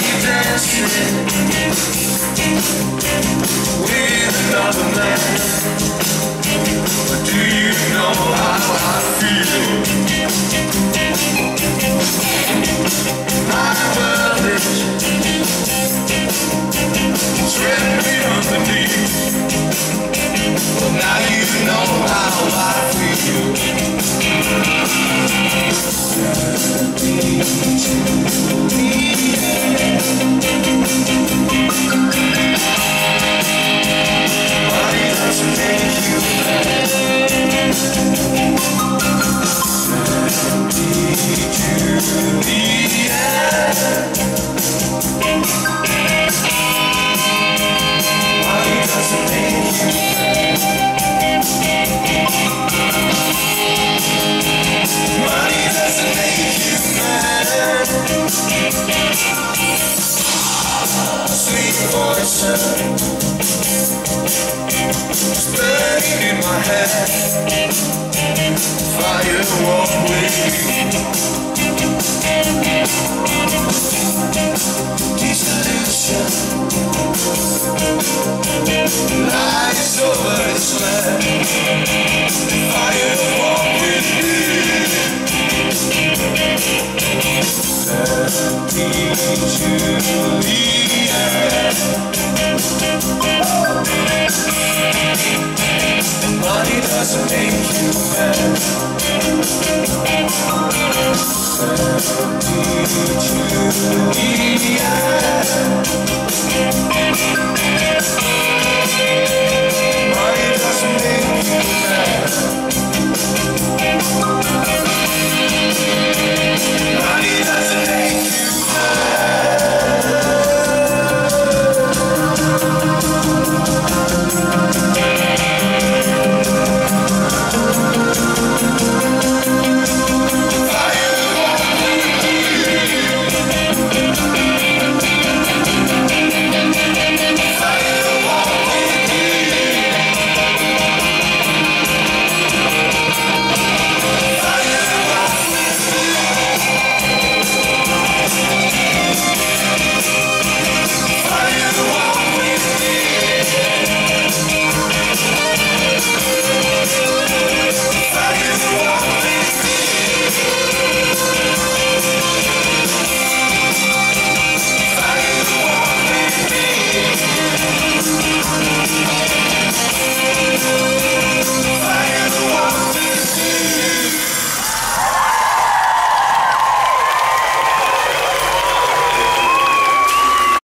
you dancing with another man? Do you know how I feel? My world is trembling underneath. Well, now you know how I feel. Sweet poison Burning in my head. Fire walk with me. Dissolution. Lies over its land. Doesn't make you. mad